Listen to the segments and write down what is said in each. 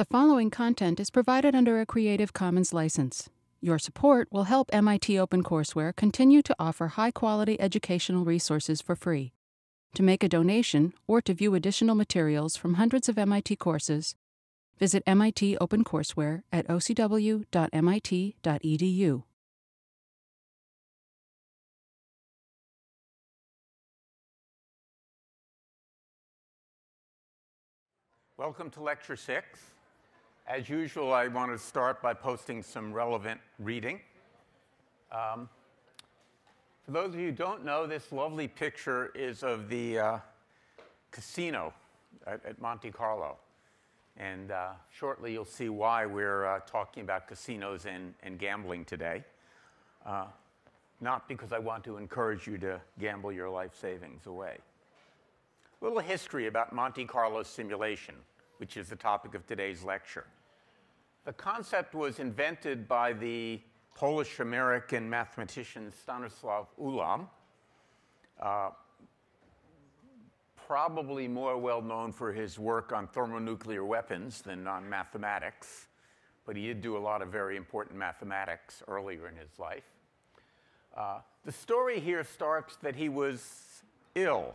The following content is provided under a Creative Commons license. Your support will help MIT OpenCourseware continue to offer high quality educational resources for free. To make a donation or to view additional materials from hundreds of MIT courses, visit MIT OpenCourseware at ocw.mit.edu. Welcome to Lecture 6. As usual, I want to start by posting some relevant reading. Um, for those of you who don't know, this lovely picture is of the uh, casino at, at, Monte Carlo. And uh, shortly you'll see why we're uh, talking about casinos and, and gambling today. Uh, not because I want to encourage you to gamble your life savings away. A little history about Monte Carlo simulation which is the topic of today's lecture. The concept was invented by the Polish American mathematician Stanislaw Ulam, uh, probably more well known for his work on thermonuclear weapons than on mathematics, but he did do a lot of very important mathematics earlier in his life. Uh, the story here starts that he was ill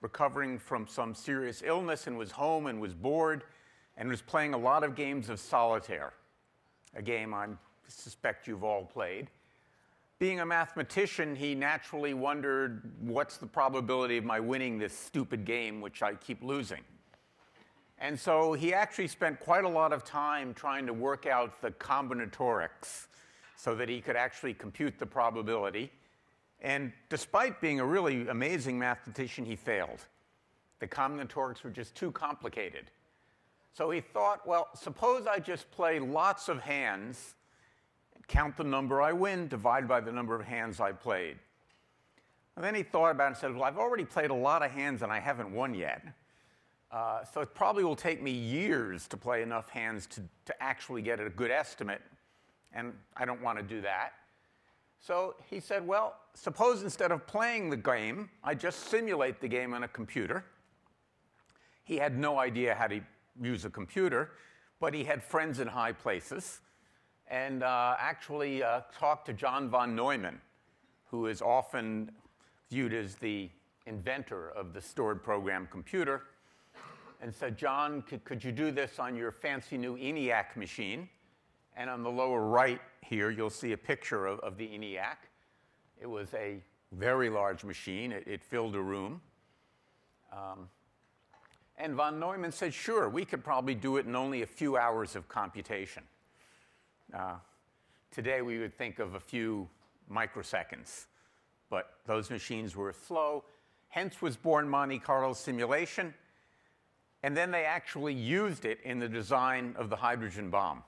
recovering from some serious illness and was home and was bored and was playing a lot of games of solitaire, a game I suspect you've all played. Being a mathematician, he naturally wondered what's the probability of my winning this stupid game, which I keep losing. And so he actually spent quite a lot of time trying to work out the combinatorics so that he could actually compute the probability. And despite being a really amazing mathematician, he failed. The combinatorics were just too complicated. So he thought, well, suppose I just play lots of hands, count the number I win, divide by the number of hands I played. And then he thought about it and said, well, I've already played a lot of hands and I haven't won yet. Uh, so it probably will take me years to play enough hands to, to actually get a good estimate, and I don't want to do that. So he said, well, suppose instead of playing the game, I just simulate the game on a computer. He had no idea how to use a computer, but he had friends in high places and uh, actually uh, talked to John von Neumann, who is often viewed as the inventor of the stored program computer, and said, John, could, could you do this on your fancy new ENIAC machine? And on the lower right here, you'll see a picture of, of the ENIAC. It was a very large machine. It, it filled a room. Um, and von Neumann said, sure, we could probably do it in only a few hours of computation. Uh, today, we would think of a few microseconds, but those machines were slow. Hence was born Monte Carlo simulation. And then they actually used it in the design of the hydrogen bomb.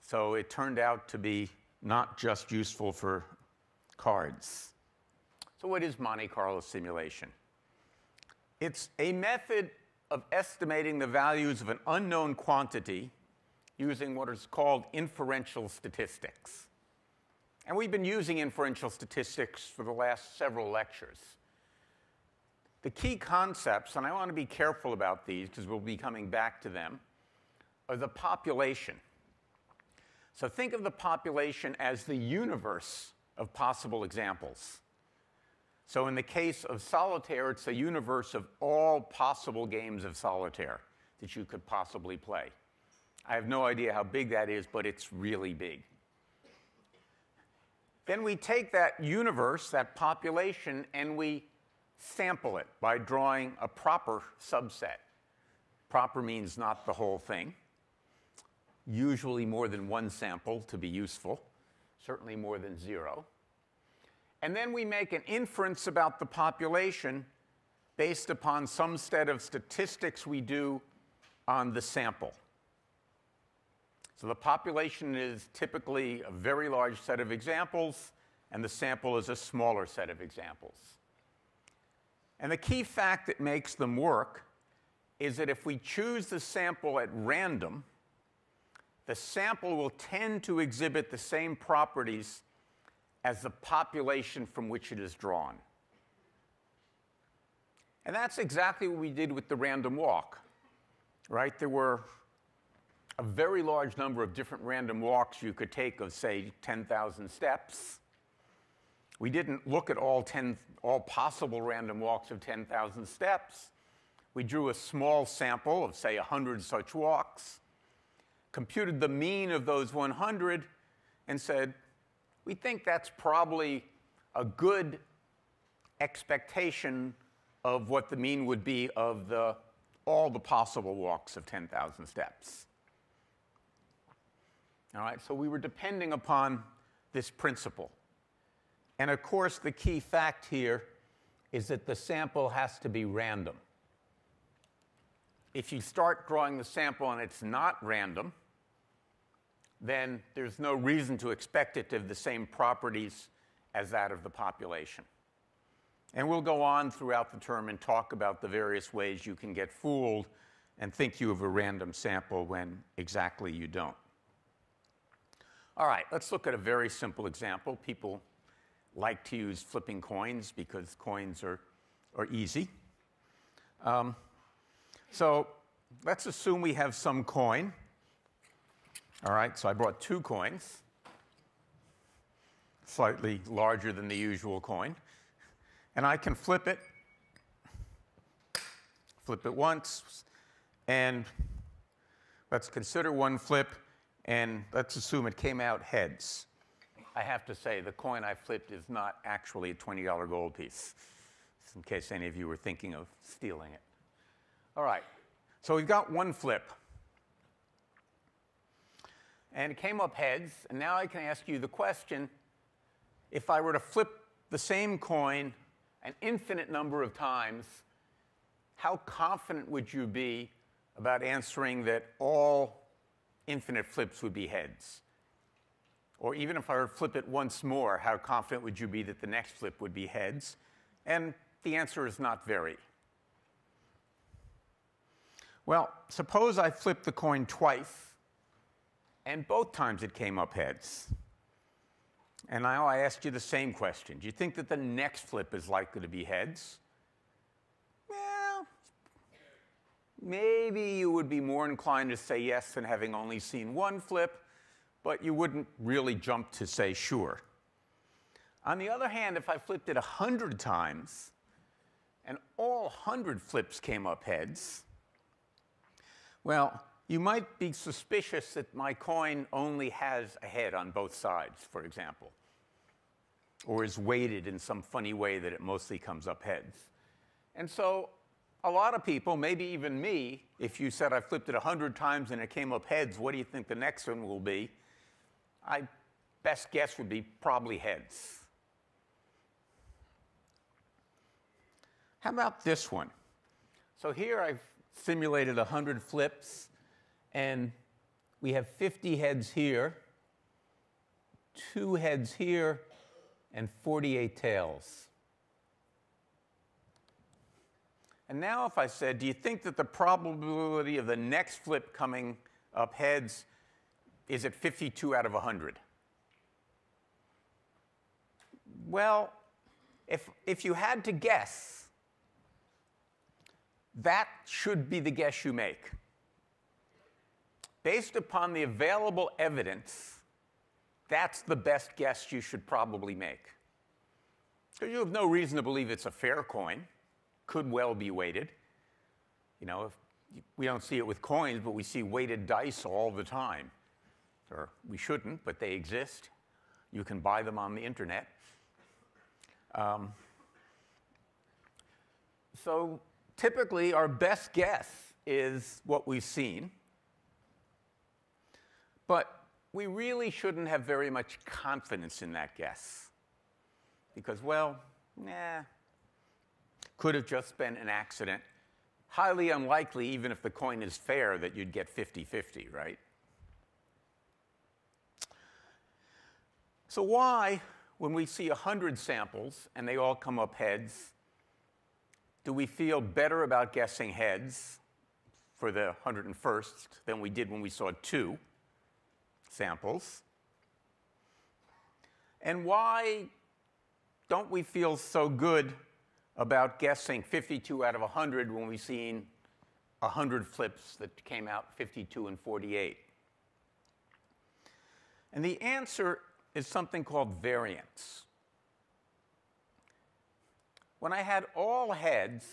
So it turned out to be not just useful for cards. So, what is Monte Carlo simulation? It's a method of estimating the values of an unknown quantity using what is called inferential statistics. And we've been using inferential statistics for the last several lectures. The key concepts, and I want to be careful about these because we'll be coming back to them, are the population. So think of the population as the universe of possible examples. So in the case of solitaire, it's a universe of all possible games of solitaire that you could possibly play. I have no idea how big that is, but it's really big. Then we take that universe, that population, and we sample it by drawing a proper subset. Proper means not the whole thing usually more than one sample to be useful, certainly more than zero. And then we make an inference about the population based upon some set of statistics we do on the sample. So the population is typically a very large set of examples, and the sample is a smaller set of examples. And the key fact that makes them work is that if we choose the sample at random, the sample will tend to exhibit the same properties as the population from which it is drawn. And that's exactly what we did with the random walk, right? There were a very large number of different random walks you could take of, say, 10,000 steps. We didn't look at all, 10, all possible random walks of 10,000 steps. We drew a small sample of, say, 100 such walks, computed the mean of those 100, and said, we think that's probably a good expectation of what the mean would be of the, all the possible walks of 10,000 steps. All right, so we were depending upon this principle. And of course, the key fact here is that the sample has to be random. If you start drawing the sample and it's not random, then there's no reason to expect it to have the same properties as that of the population. And we'll go on throughout the term and talk about the various ways you can get fooled and think you have a random sample when exactly you don't. All right, let's look at a very simple example. People like to use flipping coins because coins are, are easy. Um, so let's assume we have some coin. All right, so I brought two coins, slightly larger than the usual coin. And I can flip it, flip it once, and let's consider one flip and let's assume it came out heads. I have to say, the coin I flipped is not actually a $20 gold piece, in case any of you were thinking of stealing it. All right, so we've got one flip. And it came up heads, and now I can ask you the question if I were to flip the same coin an infinite number of times, how confident would you be about answering that all infinite flips would be heads? Or even if I were to flip it once more, how confident would you be that the next flip would be heads? And the answer is not very. Well, suppose I flip the coin twice, and both times it came up heads. And now I asked you the same question. Do you think that the next flip is likely to be heads? Well, maybe you would be more inclined to say yes than having only seen one flip, but you wouldn't really jump to say sure. On the other hand, if I flipped it 100 times and all 100 flips came up heads, well, you might be suspicious that my coin only has a head on both sides, for example, or is weighted in some funny way that it mostly comes up heads. And so a lot of people, maybe even me, if you said I flipped it 100 times and it came up heads, what do you think the next one will be? I best guess would be probably heads. How about this one? So here I've simulated 100 flips, and we have 50 heads here, two heads here, and 48 tails. And now if I said, do you think that the probability of the next flip coming up heads is at 52 out of 100? Well, if, if you had to guess, that should be the guess you make. Based upon the available evidence, that's the best guess you should probably make. Because you have no reason to believe it's a fair coin could well be weighted. You know, if, we don't see it with coins, but we see weighted dice all the time. Or we shouldn't, but they exist. You can buy them on the internet. Um, so typically, our best guess is what we've seen. But we really shouldn't have very much confidence in that guess. Because, well, nah, could have just been an accident. Highly unlikely, even if the coin is fair, that you'd get 50 50, right? So, why, when we see 100 samples and they all come up heads, do we feel better about guessing heads for the 101st than we did when we saw two samples? And why don't we feel so good about guessing 52 out of 100 when we've seen 100 flips that came out 52 and 48. And the answer is something called variance. When I had all heads,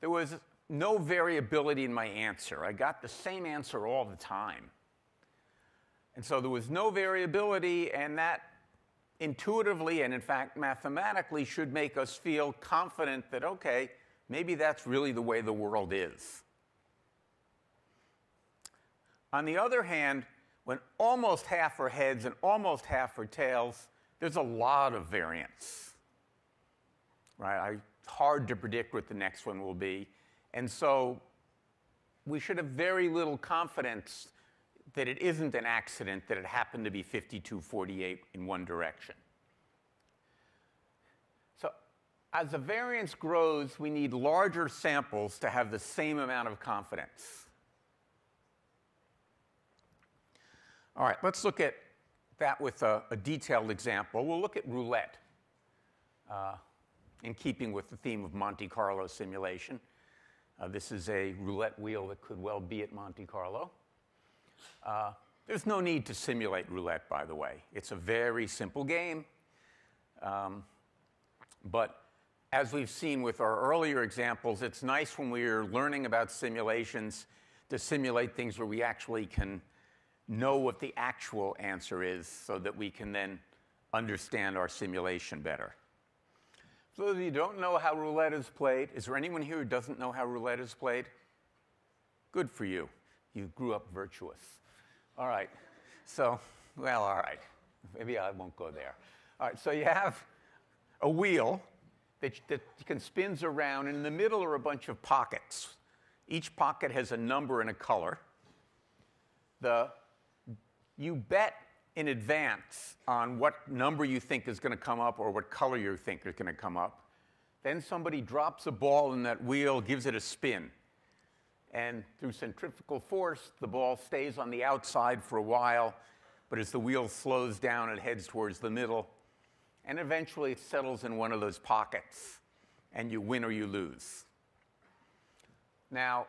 there was no variability in my answer. I got the same answer all the time. And so there was no variability, and that intuitively and, in fact, mathematically should make us feel confident that, okay, maybe that's really the way the world is. On the other hand, when almost half are heads and almost half are tails, there's a lot of variance. Right? it's hard to predict what the next one will be. And so we should have very little confidence that it isn't an accident that it happened to be 5248 in one direction. So as the variance grows, we need larger samples to have the same amount of confidence. All right, let's look at that with a, a detailed example. We'll look at roulette uh, in keeping with the theme of Monte Carlo simulation. Uh, this is a roulette wheel that could well be at Monte Carlo. Uh, there's no need to simulate roulette, by the way. It's a very simple game. Um, but as we've seen with our earlier examples, it's nice when we're learning about simulations to simulate things where we actually can know what the actual answer is so that we can then understand our simulation better. So if you don't know how roulette is played, is there anyone here who doesn't know how roulette is played? Good for you. You grew up virtuous. All right. So, well, all right. Maybe I won't go there. All right. So you have a wheel that, that can spins around, and in the middle are a bunch of pockets. Each pocket has a number and a color. The you bet in advance on what number you think is going to come up or what color you think is going to come up. Then somebody drops a ball in that wheel, gives it a spin. And through centrifugal force, the ball stays on the outside for a while, but as the wheel slows down, it heads towards the middle. And eventually it settles in one of those pockets, and you win or you lose. Now,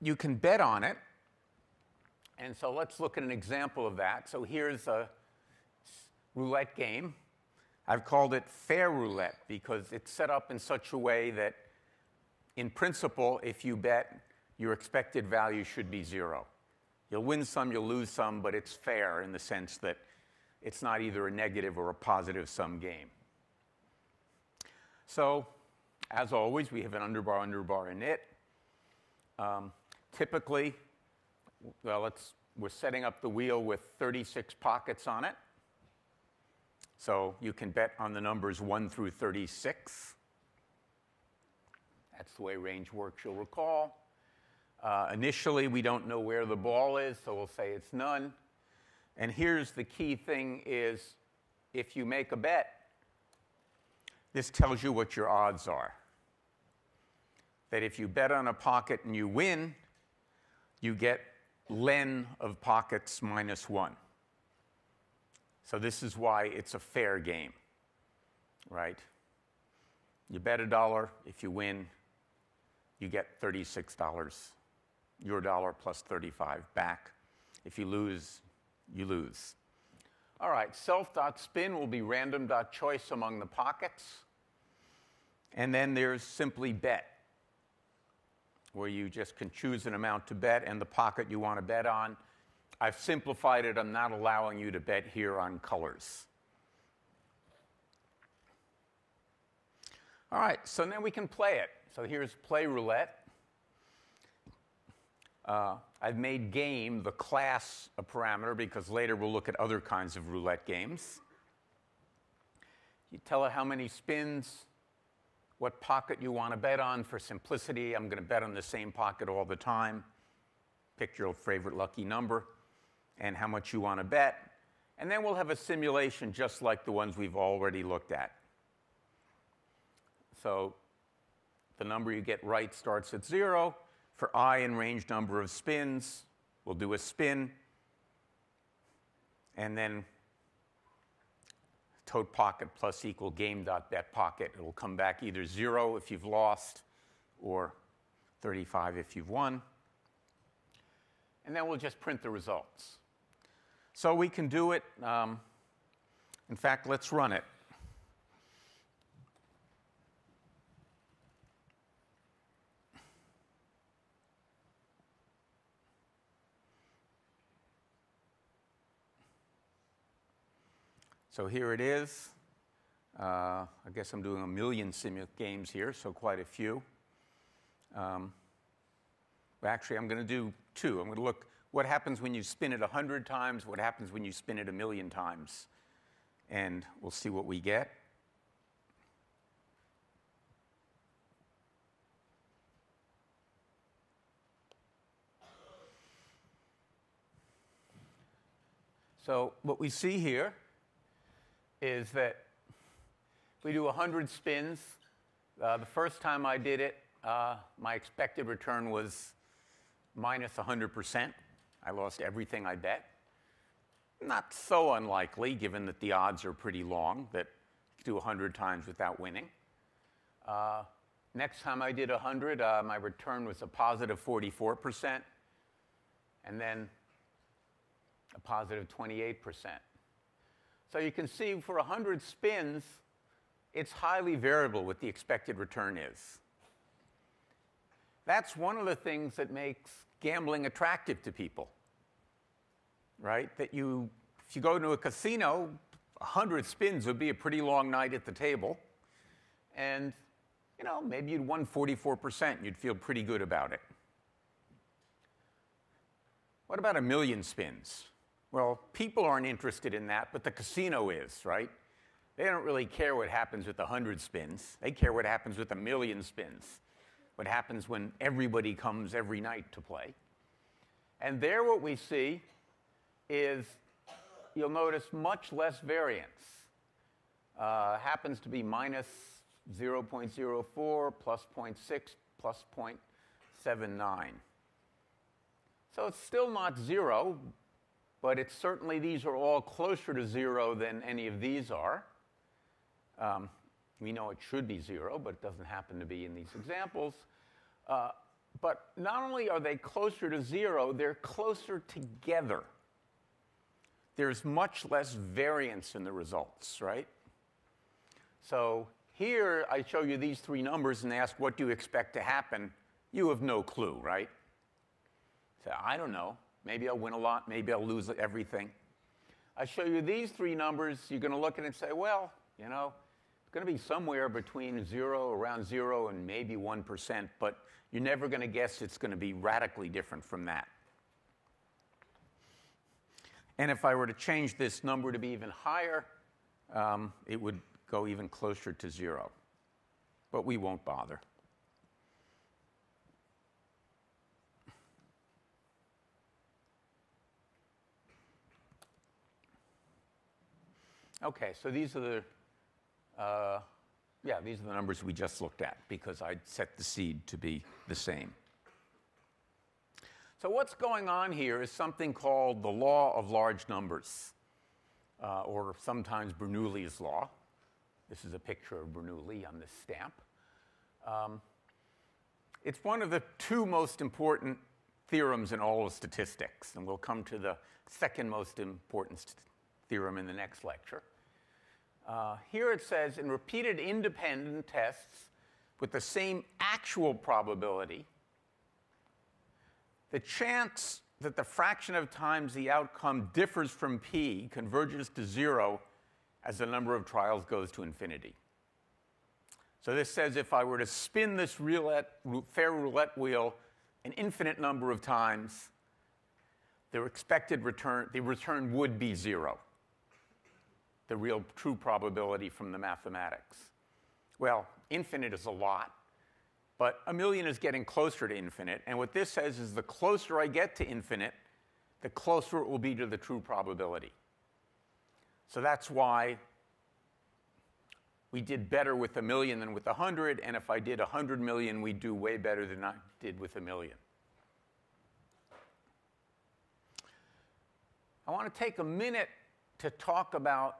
you can bet on it, and so let's look at an example of that. So here's a roulette game. I've called it fair roulette because it's set up in such a way that, in principle, if you bet, your expected value should be zero. You'll win some, you'll lose some, but it's fair in the sense that it's not either a negative or a positive sum game. So, as always, we have an underbar, underbar init. Um, typically, well, we're setting up the wheel with 36 pockets on it. So you can bet on the numbers 1 through 36. That's the way range works, you'll recall. Uh, initially, we don't know where the ball is, so we'll say it's none. And here's the key thing is if you make a bet, this tells you what your odds are. That if you bet on a pocket and you win, you get len of pockets minus 1. So this is why it's a fair game, right? You bet a dollar, if you win, you get $36, your dollar plus 35 back. If you lose, you lose. All right, self.spin will be random.choice among the pockets. And then there's simply bet where you just can choose an amount to bet and the pocket you want to bet on. I've simplified it. I'm not allowing you to bet here on colors. All right, so then we can play it. So here's play roulette. Uh, I've made game the class a parameter because later we'll look at other kinds of roulette games. You tell it how many spins, what pocket you want to bet on. For simplicity, I'm going to bet on the same pocket all the time. Pick your favorite lucky number and how much you want to bet. And then we'll have a simulation just like the ones we've already looked at. So the number you get right starts at zero. For i in range number of spins, we'll do a spin. And then tote pocket plus equal game dot bet pocket. It'll come back either zero if you've lost or 35 if you've won. And then we'll just print the results. So we can do it. Um, in fact, let's run it. So here it is. Uh, I guess I'm doing a million simu games here, so quite a few. Um, actually, I'm going to do two. I'm going to look what happens when you spin it 100 times, what happens when you spin it a million times. And we'll see what we get. So what we see here is that we do 100 spins. Uh, the first time I did it, uh, my expected return was minus 100%. I lost everything I bet. Not so unlikely, given that the odds are pretty long, that you do 100 times without winning. Uh, next time I did 100, uh, my return was a positive 44%, and then a positive 28%. So you can see for 100 spins, it's highly variable what the expected return is. That's one of the things that makes gambling attractive to people right? That you, if you go to a casino, 100 spins would be a pretty long night at the table. And, you know, maybe you'd won 44%, you'd feel pretty good about it. What about a million spins? Well, people aren't interested in that, but the casino is, right? They don't really care what happens with 100 spins. They care what happens with a million spins. What happens when everybody comes every night to play. And there, what we see is you'll notice much less variance. Uh, happens to be minus 0.04, plus 0.6, plus 0.79. So it's still not zero, but it's certainly these are all closer to zero than any of these are. Um, we know it should be zero, but it doesn't happen to be in these examples. Uh, but not only are they closer to zero, they're closer together there's much less variance in the results, right? So here I show you these three numbers and ask, what do you expect to happen? You have no clue, right? So I don't know. Maybe I'll win a lot, maybe I'll lose everything. I show you these three numbers, you're going to look at it and say, well, you know, it's going to be somewhere between zero, around zero, and maybe 1%, but you're never going to guess it's going to be radically different from that. And if I were to change this number to be even higher, um, it would go even closer to zero. But we won't bother. Okay, so these are the, uh, yeah, these are the numbers we just looked at because I set the seed to be the same. So, what's going on here is something called the law of large numbers, uh, or sometimes Bernoulli's law. This is a picture of Bernoulli on this stamp. Um, it's one of the two most important theorems in all of statistics, and we'll come to the second most important theorem in the next lecture. Uh, here it says in repeated independent tests with the same actual probability, the chance that the fraction of times the outcome differs from p converges to zero as the number of trials goes to infinity. So this says if I were to spin this roulette, fair roulette wheel an infinite number of times, the expected return, the return would be zero. The real true probability from the mathematics. Well, infinite is a lot. But a million is getting closer to infinite. And what this says is the closer I get to infinite, the closer it will be to the true probability. So that's why we did better with a million than with a hundred. And if I did a hundred million, we'd do way better than I did with a million. I want to take a minute to talk about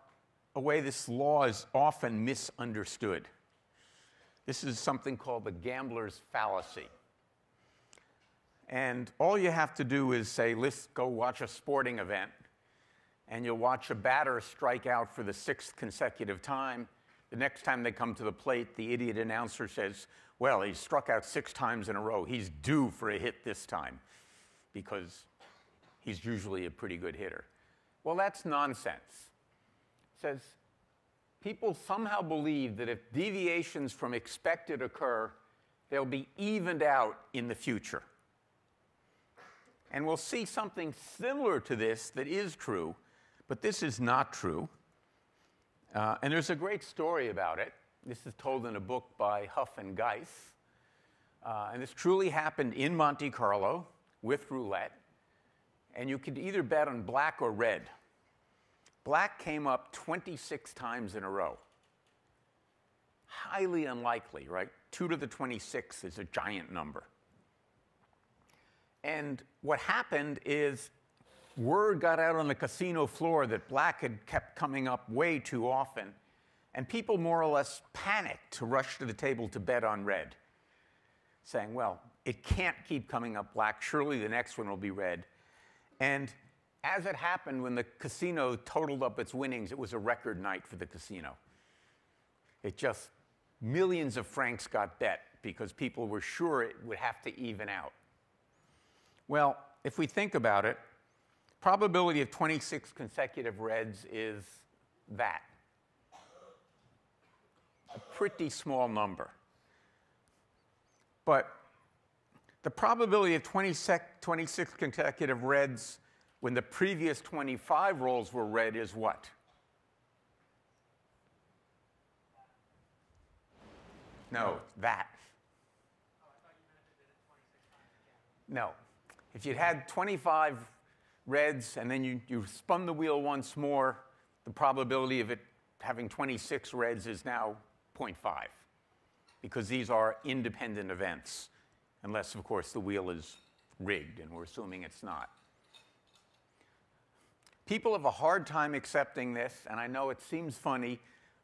a way this law is often misunderstood. This is something called the gambler's fallacy. And all you have to do is say, let's go watch a sporting event. And you'll watch a batter strike out for the sixth consecutive time. The next time they come to the plate, the idiot announcer says, Well, he struck out six times in a row. He's due for a hit this time because he's usually a pretty good hitter. Well, that's nonsense. Says people somehow believe that if deviations from expected occur, they'll be evened out in the future. And we'll see something similar to this that is true, but this is not true. Uh, and there's a great story about it. This is told in a book by Huff and Geis. Uh, and this truly happened in Monte Carlo with roulette. And you could either bet on black or red. Black came up 26 times in a row. Highly unlikely, right? 2 to the 26 is a giant number. And what happened is word got out on the casino floor that black had kept coming up way too often, and people more or less panicked to rush to the table to bet on red, saying, well, it can't keep coming up black. Surely the next one will be red. And as it happened, when the casino totaled up its winnings, it was a record night for the casino. It just, millions of francs got bet because people were sure it would have to even out. Well, if we think about it, probability of 26 consecutive reds is that. A pretty small number. But the probability of 26 consecutive reds when the previous 25 rolls were red is what? No, that. No. If you'd had 25 reds and then you, you spun the wheel once more, the probability of it having 26 reds is now 0.5 because these are independent events, unless, of course, the wheel is rigged, and we're assuming it's not. People have a hard time accepting this, and I know it seems funny,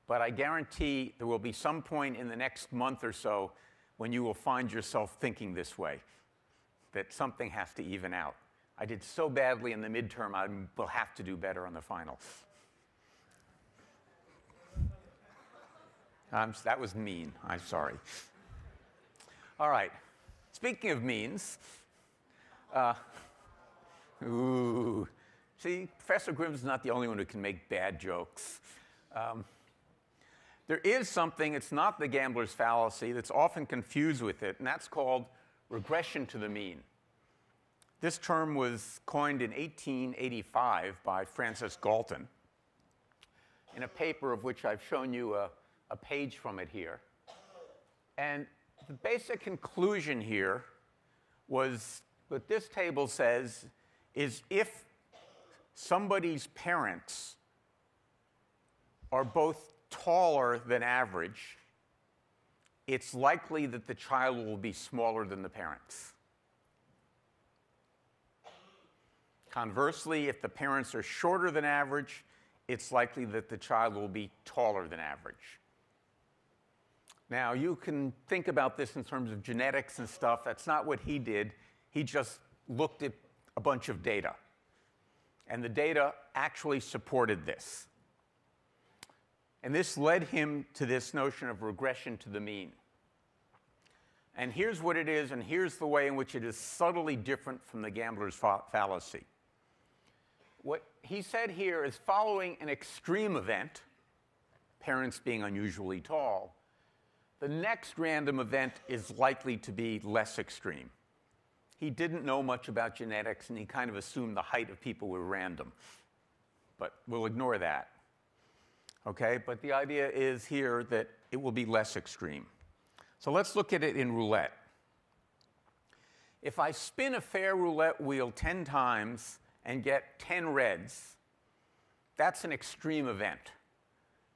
but I guarantee there will be some point in the next month or so when you will find yourself thinking this way that something has to even out. I did so badly in the midterm, I will have to do better on the final. Um, that was mean. I'm sorry. All right. Speaking of means, uh, ooh, see, Professor Grimson's not the only one who can make bad jokes. Um, there is something, it's not the gambler's fallacy, that's often confused with it, and that's called regression to the mean. This term was coined in 1885 by Francis Galton in a paper of which I've shown you a, a page from it here. And the basic conclusion here was what this table says is if somebody's parents are both taller than average, it's likely that the child will be smaller than the parents. Conversely, if the parents are shorter than average, it's likely that the child will be taller than average. Now, you can think about this in terms of genetics and stuff. That's not what he did. He just looked at a bunch of data. And the data actually supported this. And this led him to this notion of regression to the mean. And here's what it is, and here's the way in which it is subtly different from the gambler's fa fallacy. What he said here is following an extreme event, parents being unusually tall, the next random event is likely to be less extreme. He didn't know much about genetics and he kind of assumed the height of people were random. But we'll ignore that. Okay, but the idea is here that it will be less extreme. So let's look at it in roulette. If I spin a fair roulette wheel 10 times, and get 10 reds, that's an extreme event,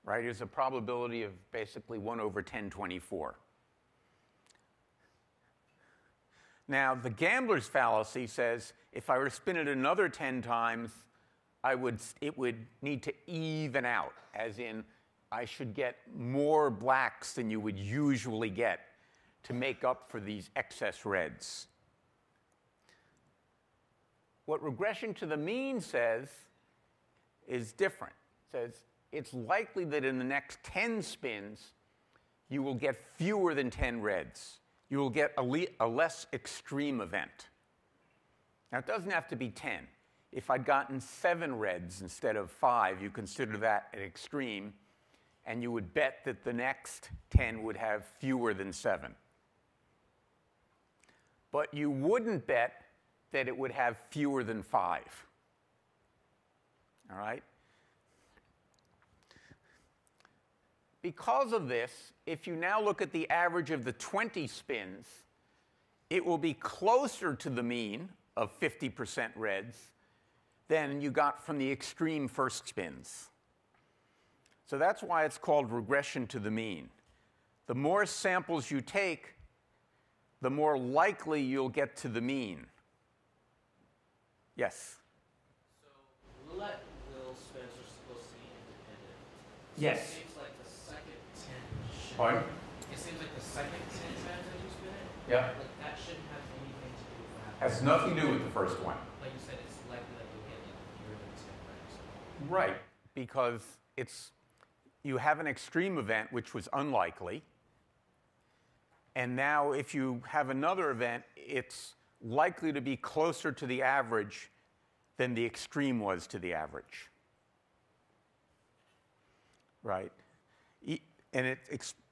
right? It's a probability of basically 1 over 1024. Now, the gambler's fallacy says if I were to spin it another 10 times, I would, it would need to even out, as in I should get more blacks than you would usually get to make up for these excess reds. what regression to the mean says is different. It says it's likely that in the next 10 spins, you will get fewer than 10 reds. You will get a, le- a less extreme event. Now, it doesn't have to be 10. If I'd gotten seven reds instead of five, you consider that an extreme, and you would bet that the next 10 would have fewer than seven. But you wouldn't bet that it would have fewer than five. All right? Because of this, if you now look at the average of the 20 spins, it will be closer to the mean of 50% reds than you got from the extreme first spins. So that's why it's called regression to the mean. The more samples you take, the more likely you'll get to the mean. Yes? So roulette wheel spins are supposed to be independent. Yes. It seems like the second 10 should. Pardon? It seems like the second 10 times that you spin it, Yeah. like that shouldn't have anything to do with happens. Has nothing to do with the first one. Like you said, it's likely that you'll get like fewer than 10 reps. Right, because it's you have an extreme event which was unlikely. And now if you have another event, it's likely to be closer to the average than the extreme was to the average. Right? And it,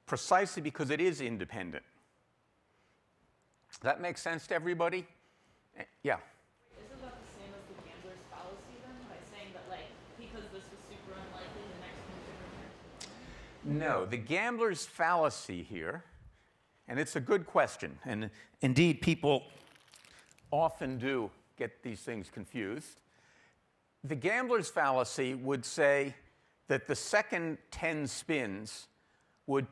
precisely because it is independent. Does that make sense to everybody? Eh, Yeah. Isn't that the same as the gambler's fallacy then? By saying that like because this was super unlikely, the next one should return? No, the gambler's fallacy here, and it's a good question, and indeed people often do get these things confused. The gambler's fallacy would say that the second 10 spins would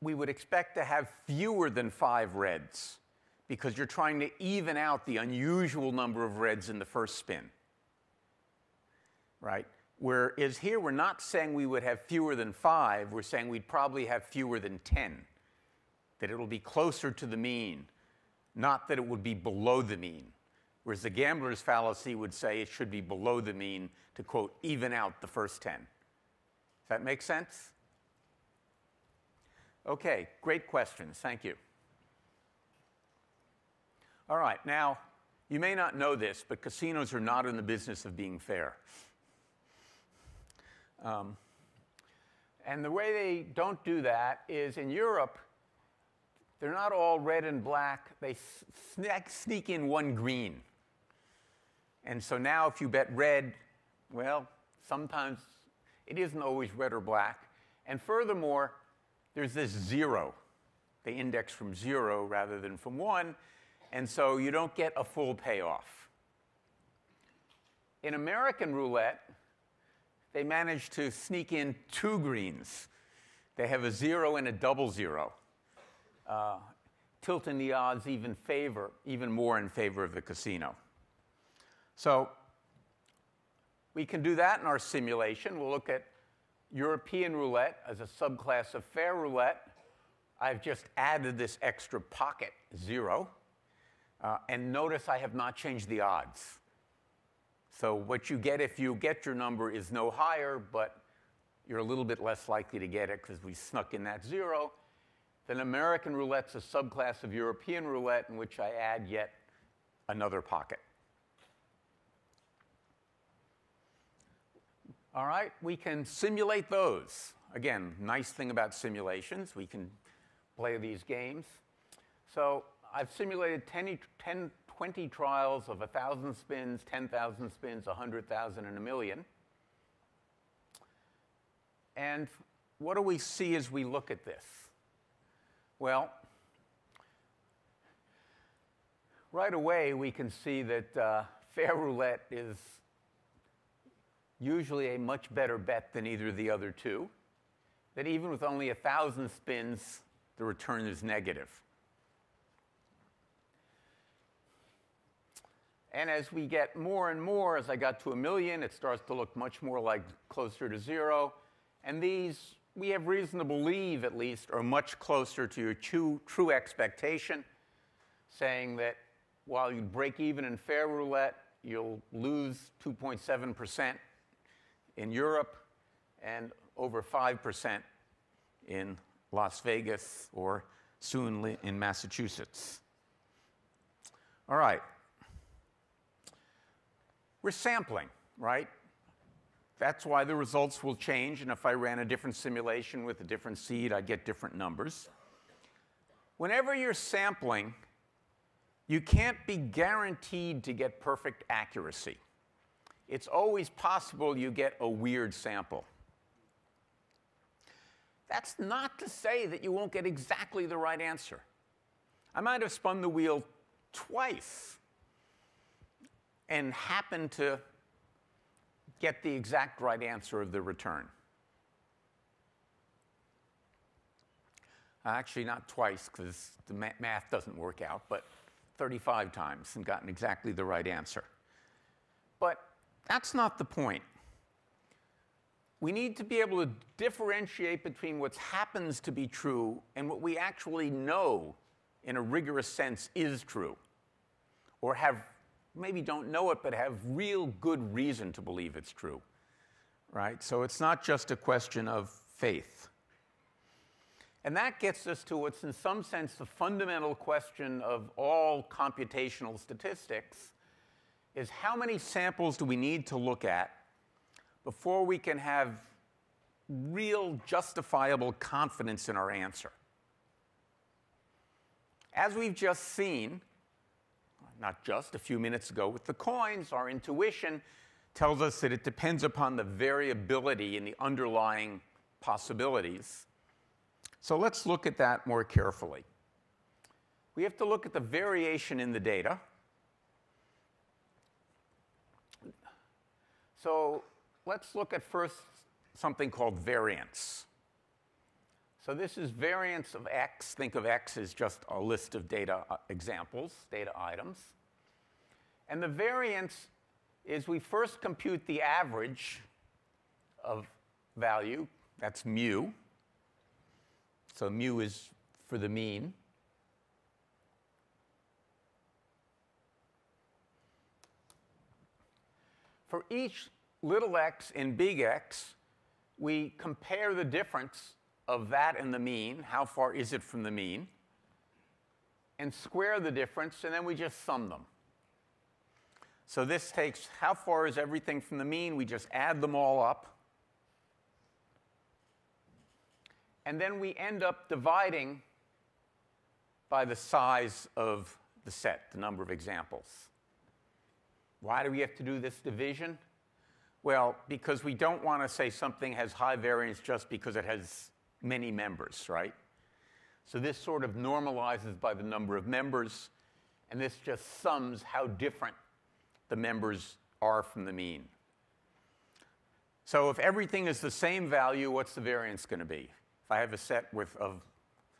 we would expect to have fewer than 5 reds because you're trying to even out the unusual number of reds in the first spin right? Whereas here we're not saying we would have fewer than five, we're saying we'd probably have fewer than 10, that it'll be closer to the mean, not that it would be below the mean. Whereas the gambler's fallacy would say it should be below the mean to, quote, even out the first 10. Does that make sense? Okay, great questions. Thank you. All right, now, you may not know this, but casinos are not in the business of being fair. Um, and the way they don't do that is in Europe, they're not all red and black. They sneak, sneak in one green. And so now, if you bet red, well, sometimes it isn't always red or black. And furthermore, there's this zero. They index from zero rather than from one. And so you don't get a full payoff. In American roulette, they manage to sneak in two greens. They have a zero and a double zero, uh, tilting the odds even favor, even more in favor of the casino. So we can do that in our simulation. We'll look at European roulette as a subclass of fair roulette. I've just added this extra pocket zero. Uh, and notice I have not changed the odds. So what you get if you get your number is no higher, but you're a little bit less likely to get it because we snuck in that zero. Then American roulette's a subclass of European roulette in which I add yet another pocket. All right, we can simulate those. Again, nice thing about simulations, we can play these games. So I've simulated 10, 10 20 trials of 1,000 spins, 10,000 spins, 100,000, and a million. And what do we see as we look at this? Well, right away we can see that uh, fair roulette is usually a much better bet than either of the other two. That even with only 1,000 spins, the return is negative. And as we get more and more, as I got to a million, it starts to look much more like closer to zero. And these, we have reason to believe at least, are much closer to your true, true expectation, saying that while you break even in fair roulette, you'll lose 2.7% in Europe and over 5% in Las Vegas or soon in Massachusetts. All right. We're sampling, right? That's why the results will change, and if I ran a different simulation with a different seed, I'd get different numbers. Whenever you're sampling, you can't be guaranteed to get perfect accuracy. It's always possible you get a weird sample. That's not to say that you won't get exactly the right answer. I might have spun the wheel twice and happened to get the exact right answer of the return. Actually, not twice because the math doesn't work out, but 35 times and gotten exactly the right answer. But that's not the point. We need to be able to differentiate between what happens to be true and what we actually know in a rigorous sense is true, or have maybe don't know it, but have real good reason to believe it's true. Right? So it's not just a question of faith. And that gets us to what's, in some sense, the fundamental question of all computational statistics is how many samples do we need to look at before we can have real justifiable confidence in our answer? As we've just seen, not just a few minutes ago with the coins, our intuition tells us that it depends upon the variability in the underlying possibilities. So let's look at that more carefully. We have to look at the variation in the data. So let's look at first something called variance. So this is variance of x. Think of x as just a list of data uh, examples, data items. And the variance is we first compute the average of value, that's mu. So mu is for the mean. For each little x and big X, we compare the difference of that and the mean, how far is it from the mean, and square the difference, and then we just sum them. So this takes how far is everything from the mean? We just add them all up. And then we end up dividing by the size of the set, the number of examples. Why do we have to do this division? Well, because we don't want to say something has high variance just because it has many members, right? So this sort of normalizes by the number of members, and this just sums how different the members are from the mean. So if everything is the same value, what's the variance going to be? If I have a set with of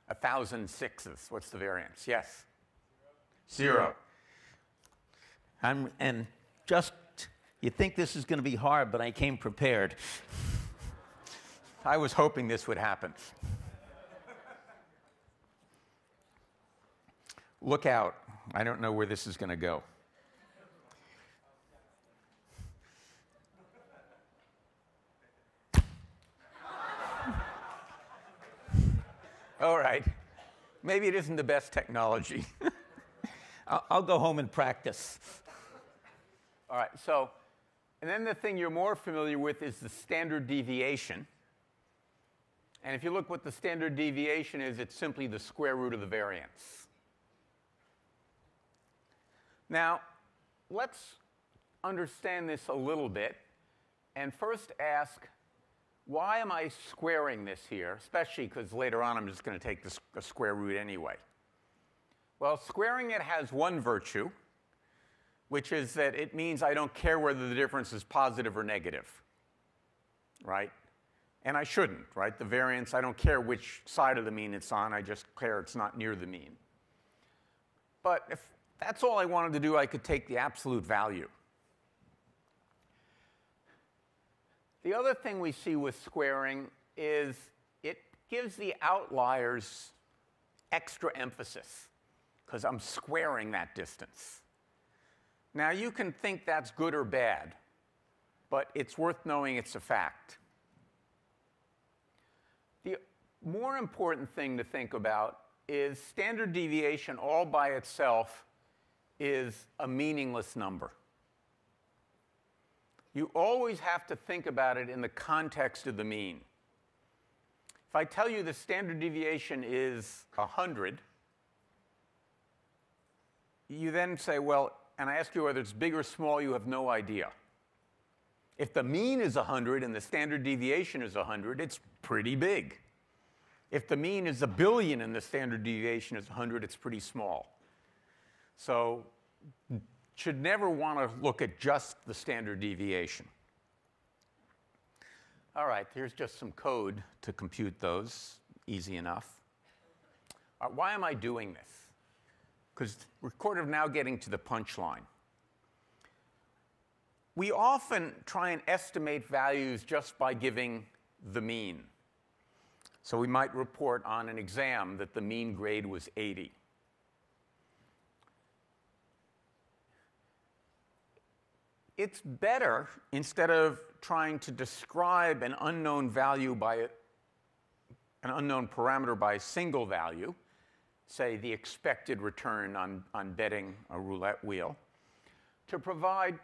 a thousand sixes, what's the variance? Yes? Zero. Zero. I'm, and just, you think this is going to be hard, but I came prepared. I was hoping this would happen. Look out. I don't know where this is going to go. All right. Maybe it isn't the best technology. I'll, I'll go home and practice. All right, so, and then the thing you're more familiar with is the standard deviation. And if you look what the standard deviation is, it's simply the square root of the variance. Now, let's understand this a little bit and first ask, why am I squaring this here, especially because later on I'm just going to take the, square root anyway? Well, squaring it has one virtue, which is that it means I don't care whether the difference is positive or negative, right? And I shouldn't, right? The variance, I don't care which side of the mean it's on, I just care it's not near the mean. But if that's all I wanted to do, I could take the absolute value. The other thing we see with squaring is it gives the outliers extra emphasis because I'm squaring that distance. Now, you can think that's good or bad, but it's worth knowing it's a fact. The more important thing to think about is standard deviation all by itself is a meaningless number. You always have to think about it in the context of the mean. If I tell you the standard deviation is 100, you then say, well, and I ask you whether it's big or small, you have no idea. If the mean is 100 and the standard deviation is 100, it's pretty big. If the mean is a billion and the standard deviation is 100, it's pretty small. So should never want to look at just the standard deviation. All right, here's just some code to compute those, easy enough. Uh, why am I doing this? Because we're sort of now getting to the punchline. We often try and estimate values just by giving the mean. So we might report on an exam that the mean grade was 80. it's better, instead of trying to describe an unknown value by a, an unknown parameter by a single value, say the expected return on, on betting a roulette wheel, to provide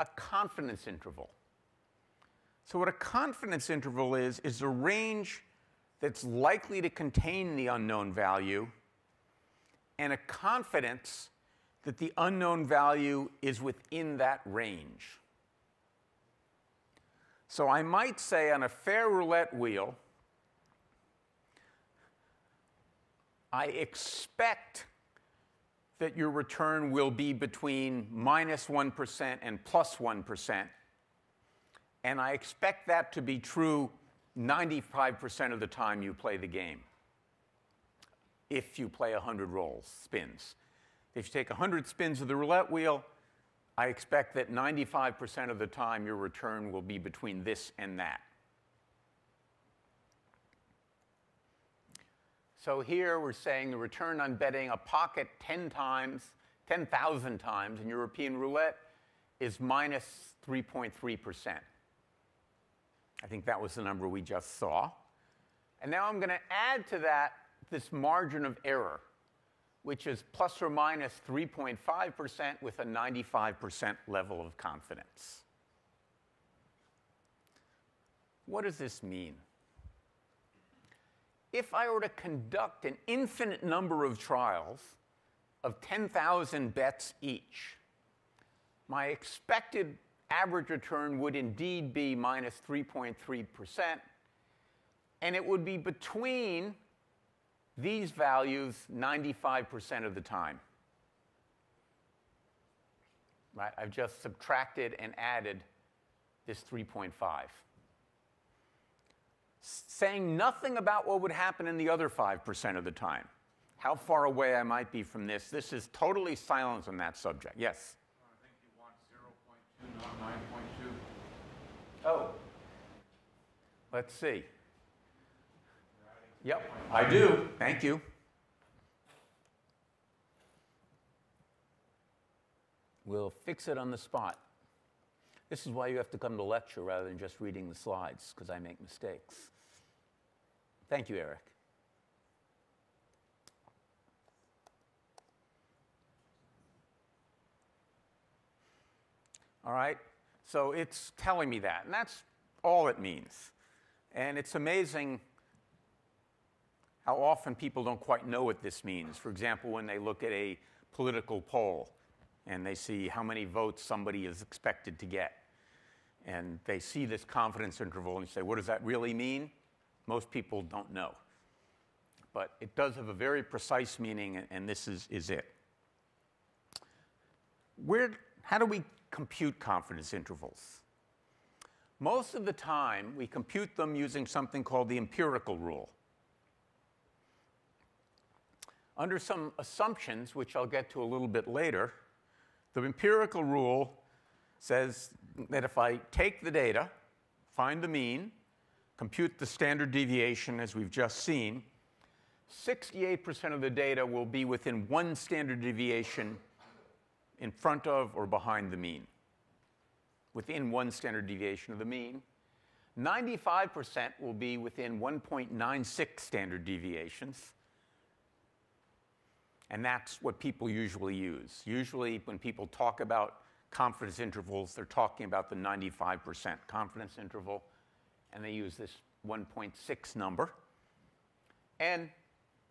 a confidence interval. So, what a confidence interval is, is a range that's likely to contain the unknown value and a confidence that the unknown value is within that range. So I might say on a fair roulette wheel, I expect that your return will be between minus 1 and plus 1. And I expect that to be true 95% of the time you play the game, if you play 100 rolls, spins. If you take 100 spins of the roulette wheel, I expect that 95% of the time your return will be between this and that. So here we're saying the return on betting a pocket 10 times, 10,000 times in European roulette is minus 3.3%. I think that was the number we just saw. And now I'm going to add to that this margin of error which is plus or minus 3.5% with a 95% level of confidence. What does this mean? If I were to conduct an infinite number of trials of 10,000 bets each, my expected average return would indeed be minus 3.3%, and it would be between these values 95% of the time. Right? I've just subtracted and added this 3.5. Saying nothing about what would happen in the other 5% of the time. How far away I might be from this. This is totally silence on that subject. Yes? I think you want 0.2, not 9.2. Oh. Let's see. Yep, I do. Thank you. We'll fix it on the spot. This is why you have to come to lecture rather than just reading the slides, because I make mistakes. Thank you, Eric. All right, so it's telling me that, and that's all it means. And it's amazing how often people don't quite know what this means. For example, when they look at a political poll and they see how many votes somebody is expected to get, and they see this confidence interval and say, what does that really mean? Most people don't know. But it does have a very precise meaning, and this is, is it. Where, how do we compute confidence intervals? Most of the time, we compute them using something called the empirical rule under some assumptions, which I'll get to a little bit later, the empirical rule says that if I take the data, find the mean, compute the standard deviation as we've just seen, 68% of the data will be within one standard deviation in front of or behind the mean, within one standard deviation of the mean. 95% will be within 1.96 standard deviations. And that's what people usually use. Usually, when people talk about confidence intervals, they're talking about the 95% confidence interval, and they use this 1.6 number. And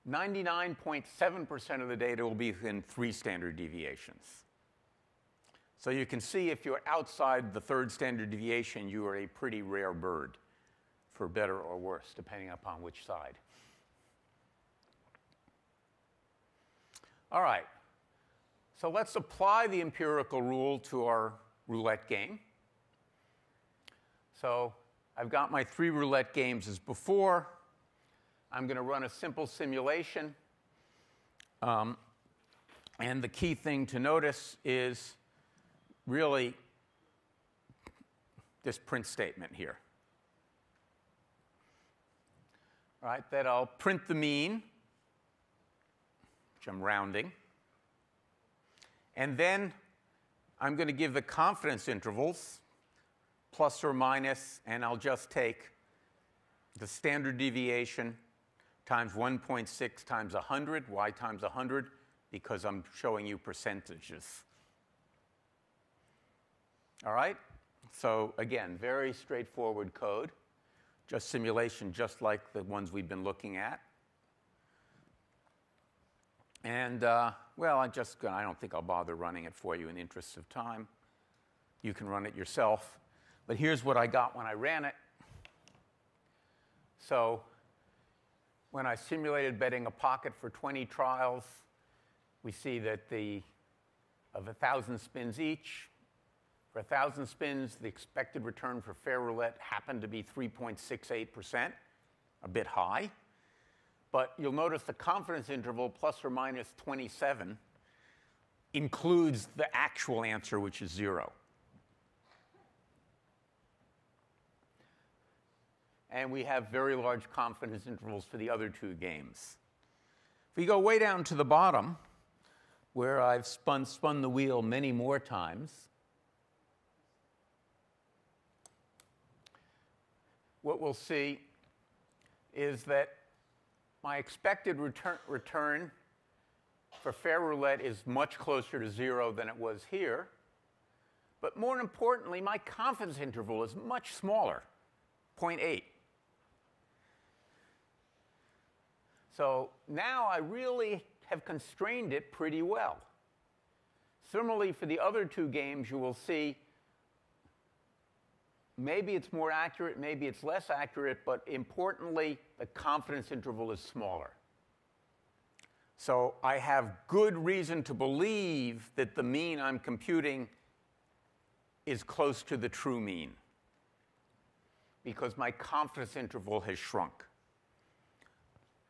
99.7% of the data will be within three standard deviations. So you can see if you're outside the third standard deviation, you are a pretty rare bird, for better or worse, depending upon which side. All right. So let's apply the empirical rule to our roulette game. So I've got my three roulette games as before. I'm going to run a simple simulation. Um, and the key thing to notice is really this print statement here. All right, that I'll print the mean, which I'm rounding. And then I'm going to give the confidence intervals, plus or minus, and I'll just take the standard deviation times 1.6 times 100. Why times 100? Because I'm showing you percentages. All right? So again, very straightforward code, just simulation just like the ones we've been looking at. And uh, well, I just I don't think I'll bother running it for you in the interest of time. You can run it yourself. But here's what I got when I ran it. So when I simulated betting a pocket for 20 trials, we see that the of 1,000 spins each, for 1,000 spins, the expected return for fair roulette happened to be 3.68%, a bit high. But you'll notice the confidence interval, plus or minus 27, includes the actual answer, which is zero. And we have very large confidence intervals for the other two games. If we go way down to the bottom, where I've spun, spun the wheel many more times, what we'll see is that my expected return, return for fair roulette is much closer to zero than it was here. But more importantly, my confidence interval is much smaller, 0.8. So now I really have constrained it pretty well. Similarly, for the other two games, you will see maybe it's more accurate, maybe it's less accurate, but importantly, the confidence interval is smaller. So I have good reason to believe that the mean I'm computing is close to the true mean because my confidence interval has shrunk.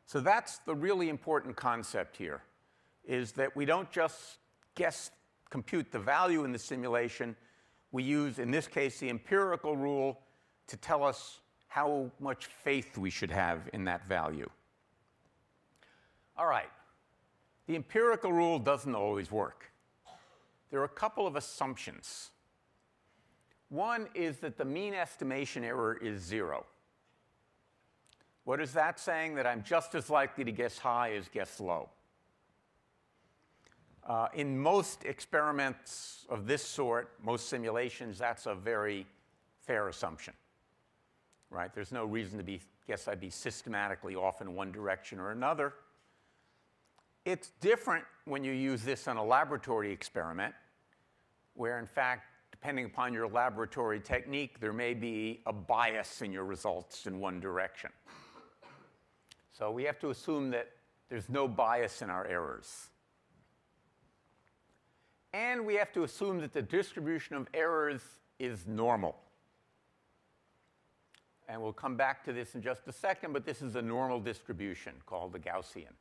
So that's the really important concept here, is that we don't just guess, compute the value in the simulation, we use, in this case, the empirical rule to tell us how much faith we should have in that value. All right, the empirical rule doesn't always work. There are a couple of assumptions. One is that the mean estimation error is zero. What is that saying? That I'm just as likely to guess high as guess low. Uh, in most experiments of this sort, most simulations, that's a very fair assumption, right? There's no reason to be, guess I'd be systematically off in one direction or another. It's different when you use this in a laboratory experiment, where in fact, depending upon your laboratory technique, there may be a bias in your results in one direction. So we have to assume that there's no bias in our errors. And we have to assume that the distribution of errors is normal. And we'll come back to this in just a second, but this is a normal distribution called the Gaussian.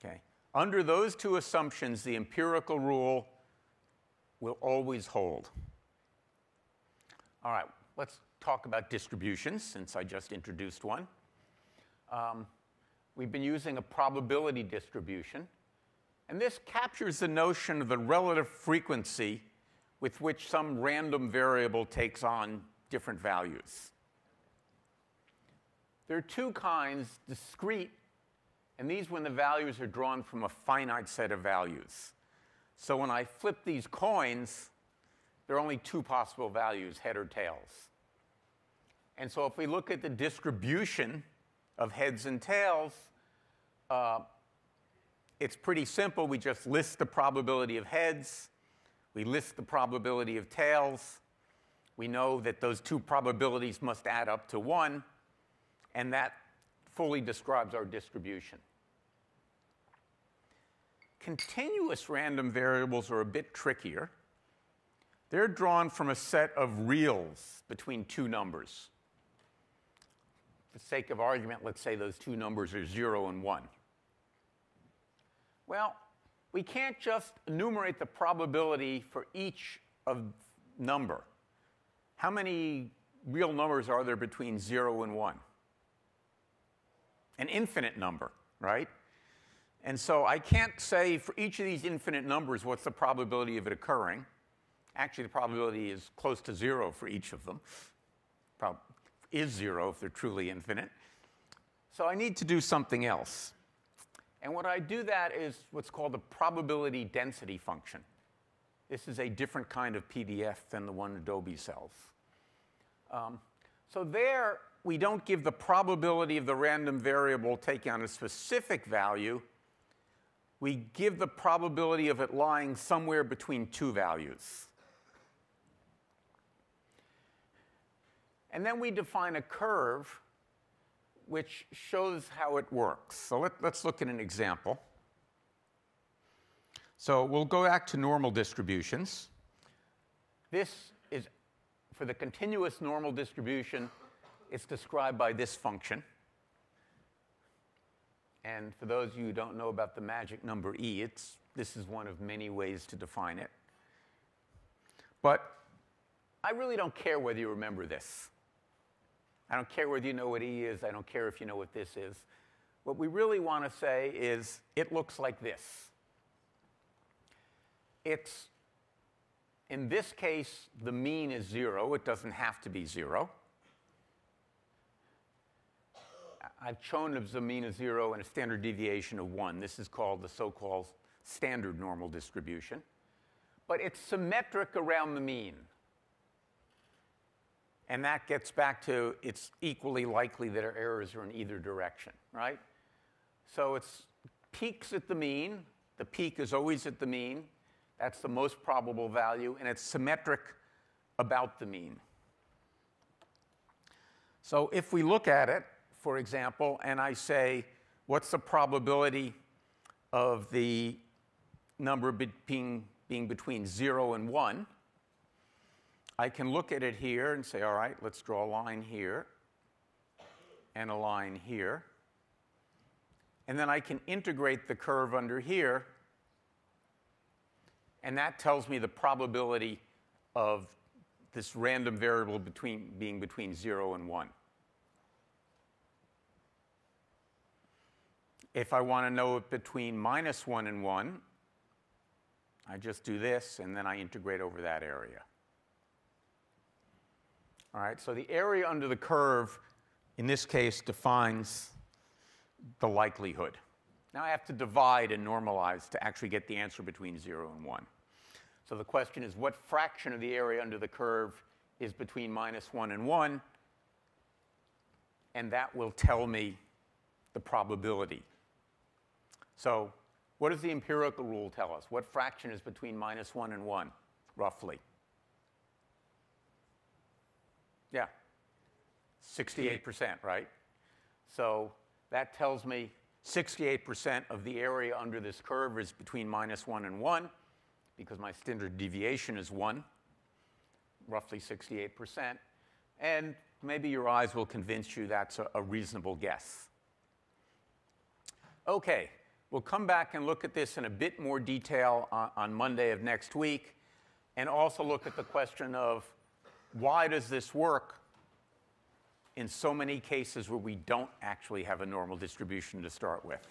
Okay. Under those two assumptions, the empirical rule will always hold. All right, let's talk about distributions since I just introduced one. Um, we've been using a probability distribution And this captures the notion of the relative frequency with which some random variable takes on different values. There are two kinds, discrete, and these when the values are drawn from a finite set of values. So when I flip these coins, there are only two possible values, head or tails. And so if we look at the distribution of heads and tails, uh, it's pretty simple. We just list the probability of heads, we list the probability of tails. We know that those two probabilities must add up to 1, and that fully describes our distribution. Continuous random variables are a bit trickier. They're drawn from a set of reals between two numbers. For the sake of argument, let's say those two numbers are 0 and 1. Well, we can't just enumerate the probability for each of number. How many real numbers are there between 0 and 1? An infinite number, right? And so I can't say for each of these infinite numbers what's the probability of it occurring. Actually, the probability is close to zero for each of them. Prob is zero if they're truly infinite. So I need to do something else. And what I do that is what's called a probability density function. This is a different kind of PDF than the one Adobe sells. Um, so there, we don't give the probability of the random variable taking on a specific value. We give the probability of it lying somewhere between two values. And then we define a curve which shows how it works. So let, us look at an example. So we'll go back to normal distributions. This is, for the continuous normal distribution, it's described by this function. And for those of you who don't know about the magic number e, it's, this is one of many ways to define it. But I really don't care whether you remember this. I don't care whether you know what E is. I don't care if you know what this is. What we really want to say is it looks like this. It's, in this case, the mean is zero. It doesn't have to be zero. I've shown a mean of zero and a standard deviation of one. This is called the so-called standard normal distribution. But it's symmetric around the mean. And that gets back to it's equally likely that our errors are in either direction, right? So it's peaks at the mean. The peak is always at the mean. That's the most probable value, and it's symmetric about the mean. So if we look at it, for example, and I say, what's the probability of the number being, being between 0 and 1? I can look at it here and say, all right, let's draw a line here and a line here. And then I can integrate the curve under here, and that tells me the probability of this random variable between, being between 0 and 1. If I want to know it between minus 1 and 1, I just do this, and then I integrate over that area. All right, so the area under the curve, in this case, defines the likelihood. Now I have to divide and normalize to actually get the answer between 0 and 1. So the question is, what fraction of the area under the curve is between minus 1 and 1? And that will tell me the probability. So what does the empirical rule tell us? What fraction is between minus 1 and 1, roughly? Yeah. 68%, right? So that tells me 68% of the area under this curve is between minus 1 and 1 because my standard deviation is 1, roughly 68%. And maybe your eyes will convince you that's a, a reasonable guess. Okay, we'll come back and look at this in a bit more detail on, on Monday of next week and also look at the question of why does this work in so many cases where we don't actually have a normal distribution to start with?